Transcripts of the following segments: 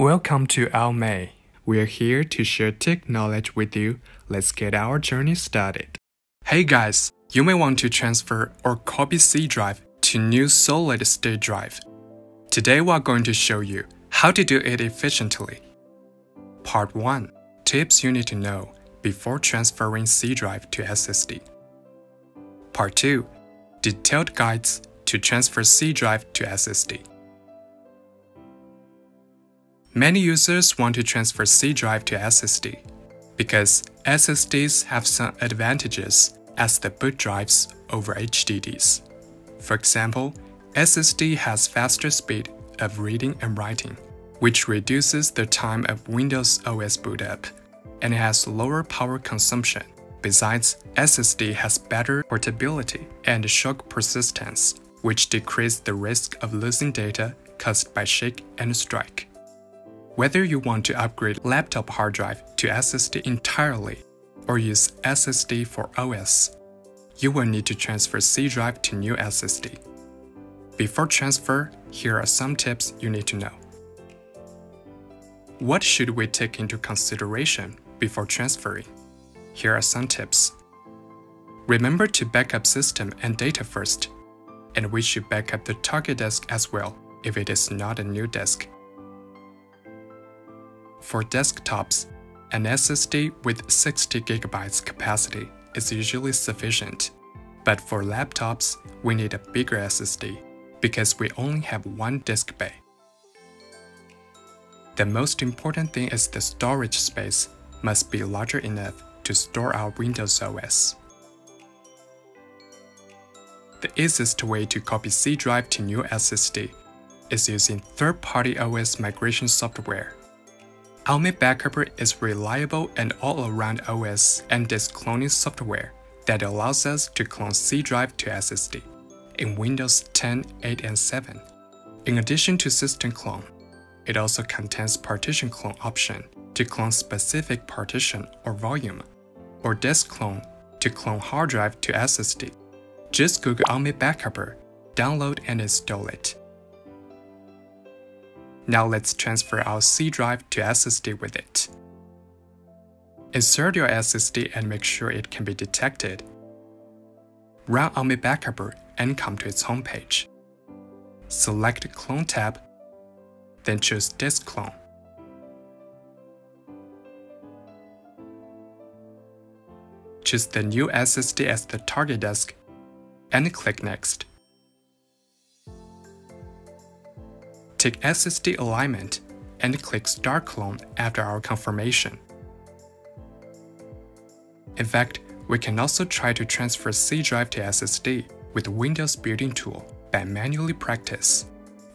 Welcome to AOMEI. We're here to share tech knowledge with you. Let's get our journey started. Hey guys, you may want to transfer or copy C drive to new solid state drive. Today we're going to show you how to do it efficiently. Part 1 Tips you need to know before transferring C drive to SSD. Part 2 Detailed guides to transfer C drive to SSD. Many users want to transfer C drive to SSD because SSDs have some advantages as the boot drives over HDDs. For example, SSD has faster speed of reading and writing, which reduces the time of Windows OS boot up, and it has lower power consumption. Besides, SSD has better portability and shock persistence, which decrease the risk of losing data caused by shake and strike. Whether you want to upgrade laptop hard drive to SSD entirely or use SSD for OS, you will need to transfer C drive to new SSD. Before transfer, here are some tips you need to know. What should we take into consideration before transferring? Here are some tips. Remember to backup system and data first, and we should backup the target disk as well if it is not a new disk. For desktops, an SSD with 60GB capacity is usually sufficient. But for laptops, we need a bigger SSD because we only have one disk bay. The most important thing is the storage space must be larger enough to store our Windows OS. The easiest way to copy C drive to new SSD is using third-party OS migration software. AOMEI Backupper is reliable and all-around OS and disk cloning software that allows us to clone C drive to SSD in Windows 10, 8, and 7. In addition to system clone, it also contains partition clone option to clone specific partition or volume, or disk clone to clone hard drive to SSD. Just Google AOMEI Backupper, download and install it. Now let's transfer our C drive to SSD with it. Insert your SSD and make sure it can be detected. Run AOMEI Backupper and come to its homepage. Select Clone tab, then choose Disk Clone. Choose the new SSD as the target disk and click Next. Take SSD alignment and click Start Clone after our confirmation. In fact, we can also try to transfer C drive to SSD with Windows Building Tool by manually practice.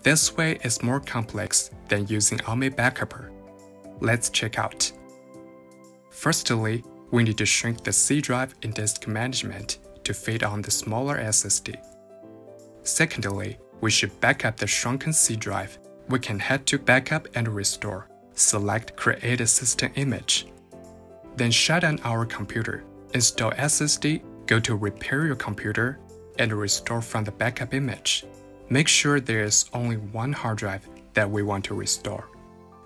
This way is more complex than using AOMEI Backupper. Let's check out. Firstly, we need to shrink the C drive in disk management to fit on the smaller SSD. Secondly, we should backup the shrunken C drive. We can head to Backup and Restore. Select Create a System Image. Then shut down our computer. Install SSD, go to Repair your computer, and restore from the backup image. Make sure there is only one hard drive that we want to restore.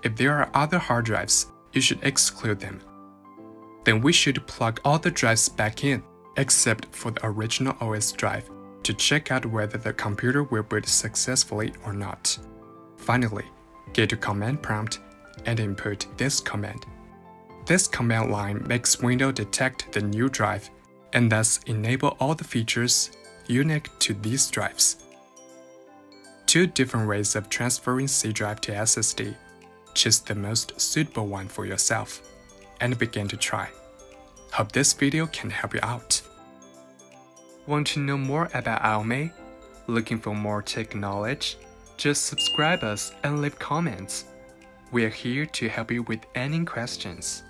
If there are other hard drives, you should exclude them. Then we should plug all the drives back in, except for the original OS drive to check out whether the computer will boot successfully or not. Finally, get to command prompt and input this command. This command line makes Windows detect the new drive and thus enable all the features unique to these drives. Two different ways of transferring C drive to SSD. Choose the most suitable one for yourself and begin to try. Hope this video can help you out. Want to know more about AOMEI? Looking for more tech knowledge? Just subscribe us and leave comments. We're here to help you with any questions.